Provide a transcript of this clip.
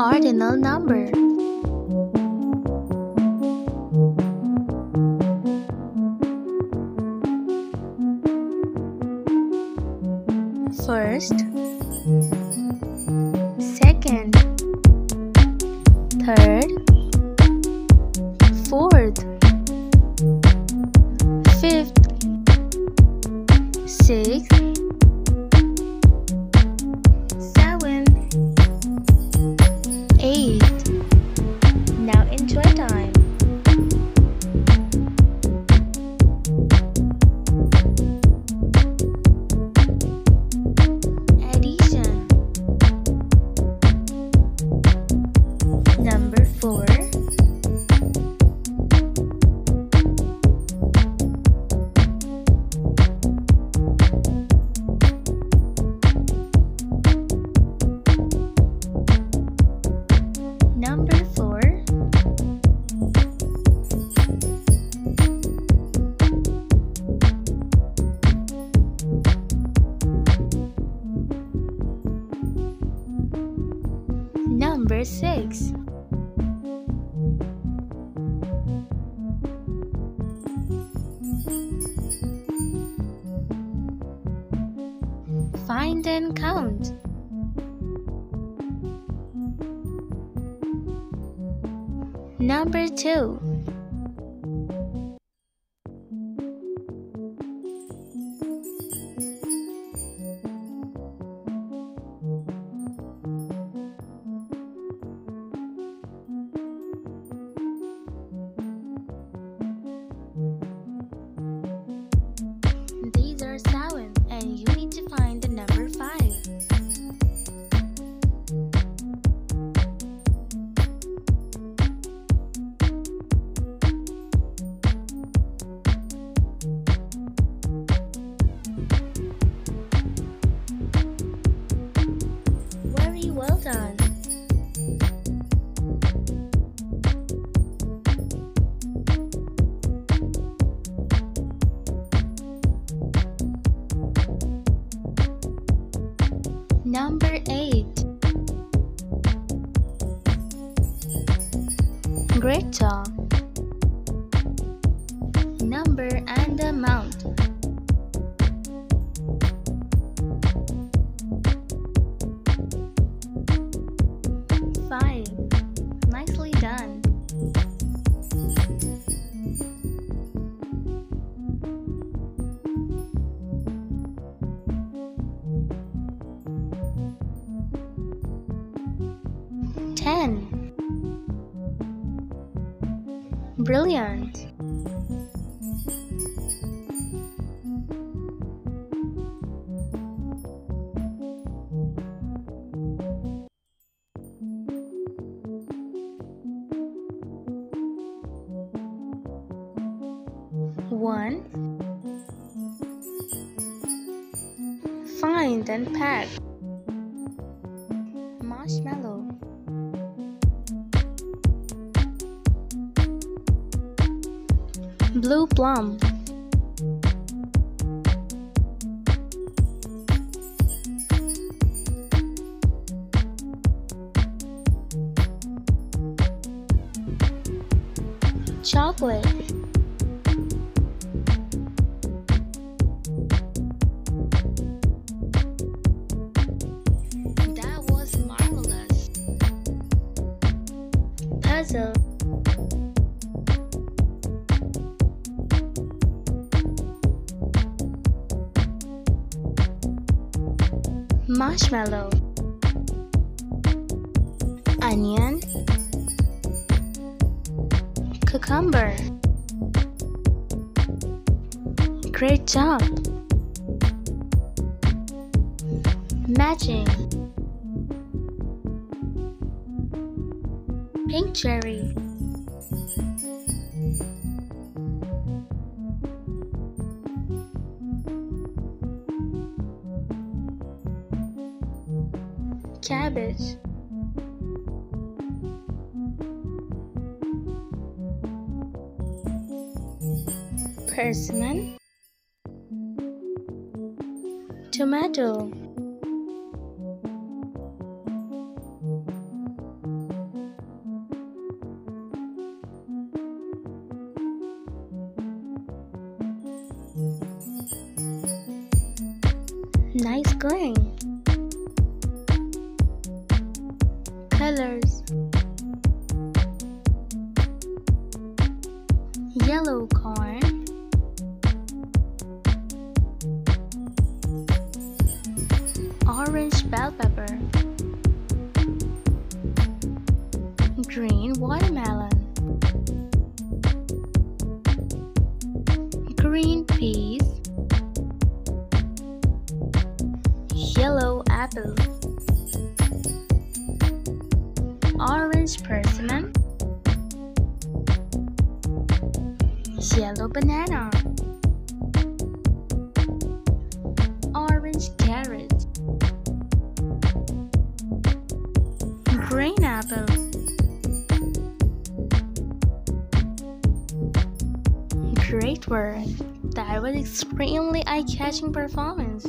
ordinal number. First, eighth. number 6. Find and count. Number 2. Number eight. Great job. Number and amount. 10. Brilliant. One. Find and pack marshmallow. Blue plum. Chocolate. That was marvelous. Puzzle. Marshmallow. Onion. Cucumber. Great job. Matching. Pink cherry. cabbage. Persimmon. Tomato. Nice going. Colors Yellow corn. Orange bell pepper. Green watermelon. Green peas. Yellow apple. Orange persimmon. Yellow banana. Orange carrot. Green apple. Great work! That was extremely eye-catching performance.